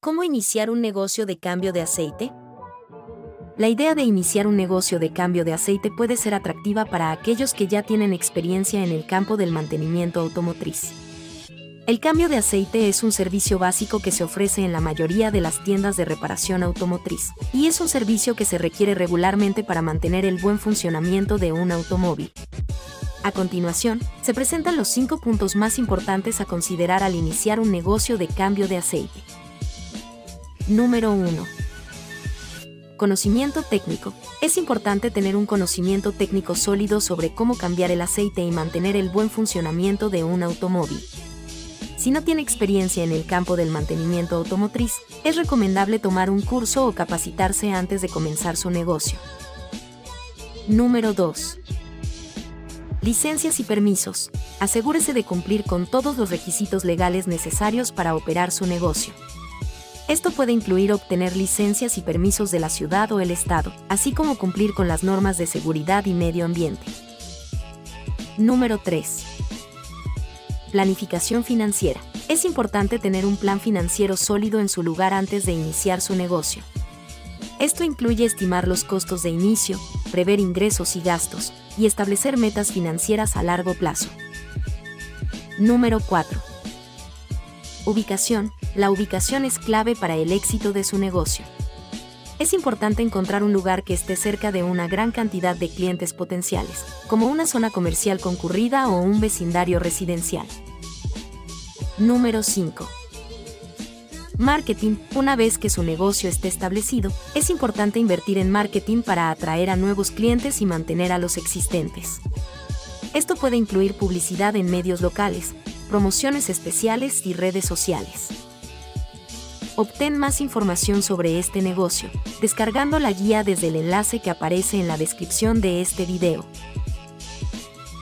¿Cómo iniciar un negocio de cambio de aceite? La idea de iniciar un negocio de cambio de aceite puede ser atractiva para aquellos que ya tienen experiencia en el campo del mantenimiento automotriz. El cambio de aceite es un servicio básico que se ofrece en la mayoría de las tiendas de reparación automotriz, y es un servicio que se requiere regularmente para mantener el buen funcionamiento de un automóvil. A continuación, se presentan los cinco puntos más importantes a considerar al iniciar un negocio de cambio de aceite. Número 1. Conocimiento técnico. Es importante tener un conocimiento técnico sólido sobre cómo cambiar el aceite y mantener el buen funcionamiento de un automóvil. Si no tiene experiencia en el campo del mantenimiento automotriz, es recomendable tomar un curso o capacitarse antes de comenzar su negocio. Número 2. Licencias y permisos. Asegúrese de cumplir con todos los requisitos legales necesarios para operar su negocio. Esto puede incluir obtener licencias y permisos de la ciudad o el estado, así como cumplir con las normas de seguridad y medio ambiente. Número 3. Planificación financiera. Es importante tener un plan financiero sólido en su lugar antes de iniciar su negocio. Esto incluye estimar los costos de inicio, prever ingresos y gastos, y establecer metas financieras a largo plazo. Número 4. Ubicación. La ubicación es clave para el éxito de su negocio. Es importante encontrar un lugar que esté cerca de una gran cantidad de clientes potenciales, como una zona comercial concurrida o un vecindario residencial. Número 5. Marketing. Una vez que su negocio esté establecido, es importante invertir en marketing para atraer a nuevos clientes y mantener a los existentes. Esto puede incluir publicidad en medios locales, promociones especiales y redes sociales. Obtén más información sobre este negocio, descargando la guía desde el enlace que aparece en la descripción de este video.